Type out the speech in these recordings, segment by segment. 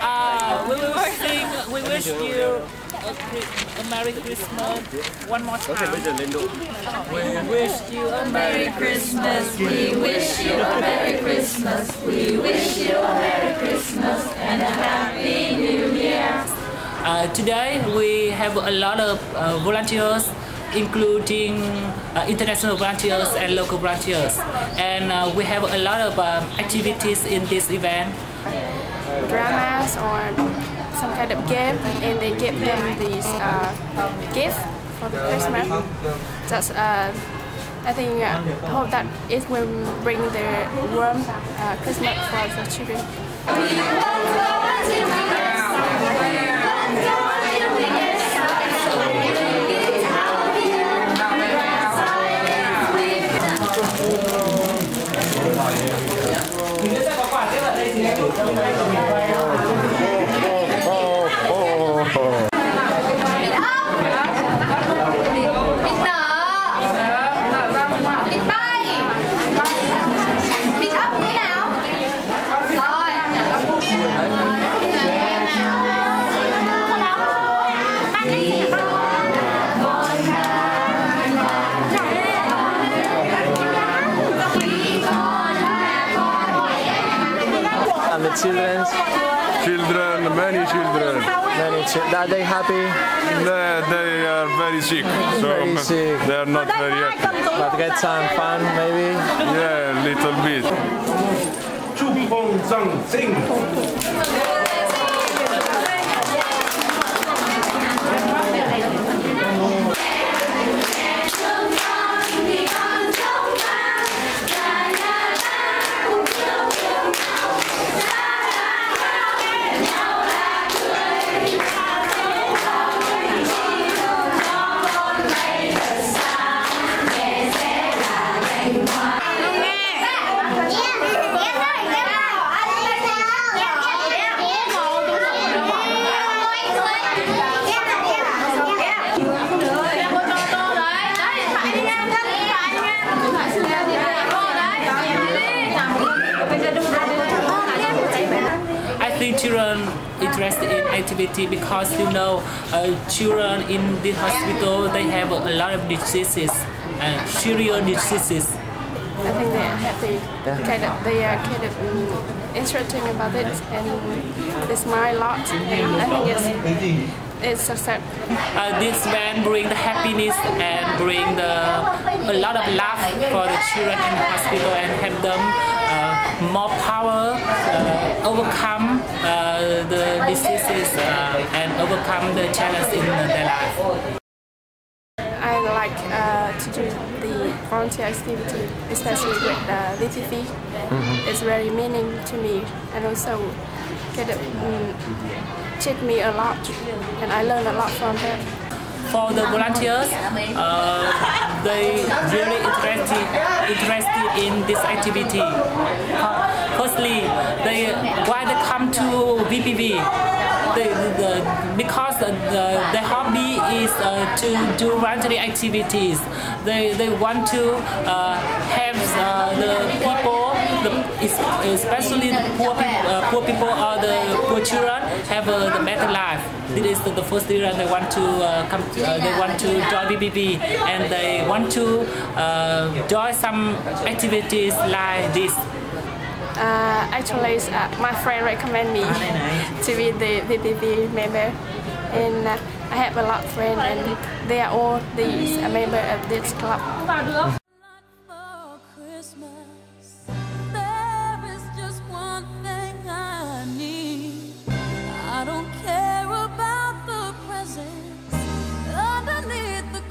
Uh, we will sing, we wish you a, a Merry Christmas one more time. We wish you a Merry Christmas. We wish you a Merry Christmas. We wish you a Merry Christmas and a Happy New Year. Uh, today we have a lot of uh, volunteers including uh, international volunteers and local volunteers and uh, we have a lot of um, activities in this event dramas or some kind of game and they give them these uh, gift for the Christmas. That's uh, I think uh, hope that it will bring the warm uh, Christmas for the children. Mình sẽ có tay của mình quay Thank you. The children's Children, many children, many chi- are they happy? they, they are very sick, so Very sick. they are not very happy. But get some fun maybe? Yeah, little bit. chúc mừng rằng sinh children interested in activity because you know uh, children in the hospital they have a lot of diseases and serious diseases I think they are happy. Kind of, they are kind of um, interesting about it and they smile a lot. And I think it's it's success. uh, this band bring the happiness and bring the a lot of love for the children in the hospital and help them uh, more power uh, overcome uh, the diseases uh, and overcome the challenges in their life. I like uh, to do the volunteer activity, especially with uh, VPV. It's very meaning to me and also kind of um, teach me a lot and I learn a lot from her. for the volunteers, uh, they really interested interested in this activity. Uh, firstly, they why they come to VPV. They, the, because the, the, the hobby is uh, to do voluntary activities. They, they want to uh, help uh, the people, the, especially the poor, peop- uh, poor people or the poor children, have a the better life. This is the, first reason they want to uh, come. To, uh, they want to join VPV and they want to uh, join some activities like this. Uh, actually, uh, my friend recommended me ah, to be the VPV member, and uh, I have a lot of friends, and they are all these a member of this club.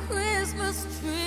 Christmas tree.